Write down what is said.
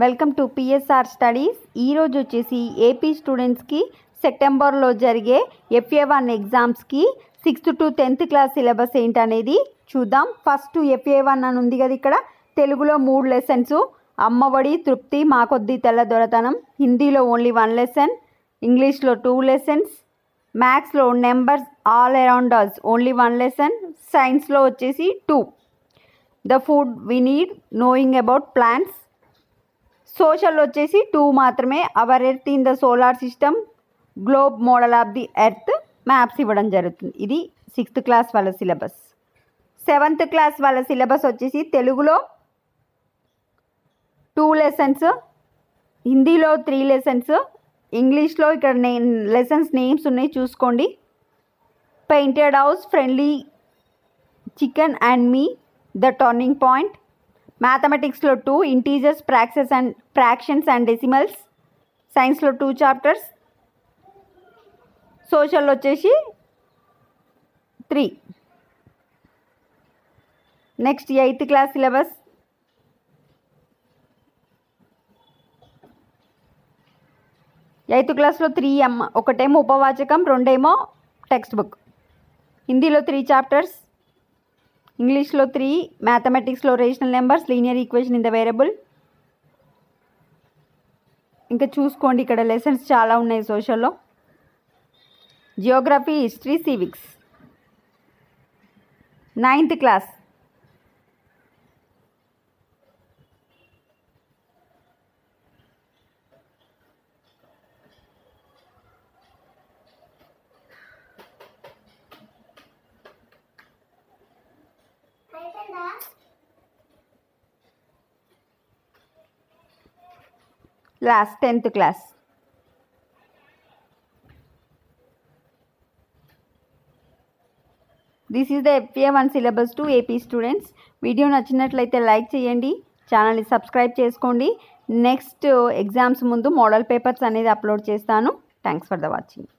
Welcome to PSR studies ఈరోజు వచ్చేసి AP స్టూడెంట్స్కి సెప్టెంబర్లో జరిగే ఎఫ్ఏ వన్ ఎగ్జామ్స్కి sixth to tenth class syllabus ఏంటనేది చూద్దాం. ఫస్ట్ ఎఫ్ఏ వన్ అని ఉంది కదా ఇక్కడ. తెలుగులో మూడు లెసన్స్ అమ్మఒడి తృప్తి మా కొద్ది తెల్ల దొరతనం హిందీలో ఓన్లీ వన్ లెసన్ ఇంగ్లీష్లో టూ లెసన్స్ మ్యాథ్స్లో numbers all around us only one lesson సైన్స్లో వచ్చేసి two the food we need knowing about plants social వచ్చేసి టూ మాత్రమే. Our earth in the solar system globe model of the earth maps ఇవ్వడం జరుగుతుంది. ఇది sixth class వాళ్ళ syllabus seventh class వాళ్ళ syllabus వచ్చేసి తెలుగులో టూ లెసన్స్ హిందీలో త్రీ లెసన్స్ ఇంగ్లీష్లో ఇక్కడ నే లెసన్స్ నేమ్స్ ఉన్నాయి చూసుకోండి. Painted house friendly chicken and me the turning point మ్యాథమెటిక్స్లో two integers ప్రాక్సెస్ and fractions and decimals సైన్స్లో టూ చాప్టర్స్ సోషల్ వచ్చేసి three next eighth class syllabus eighth క్లాస్లో త్రీ అమ్మ ఒకటేమో ఉపవాచకం రెండేమో టెక్స్ట్ బుక్ హిందీలో త్రీ చాప్టర్స్ ఇంగ్లీష్లో three మ్యాథమెటిక్స్లో rational numbers linear equation in the variable ఇంకా చూసుకోండి ఇక్కడ లెసన్స్ చాలా ఉన్నాయి సోషల్లో geography history civics ninth class last tenth class. This is the FA one syllabus to AP students video నచ్చినట్లయితే like చేయండి. ఛానల్ని సబ్స్క్రైబ్ చేసుకోండి. నెక్స్ట్ ఎగ్జామ్స్ uh, ముందు మోడల్ పేపర్స్ అనేది అప్లోడ్ చేస్తాను. Thanks for the watching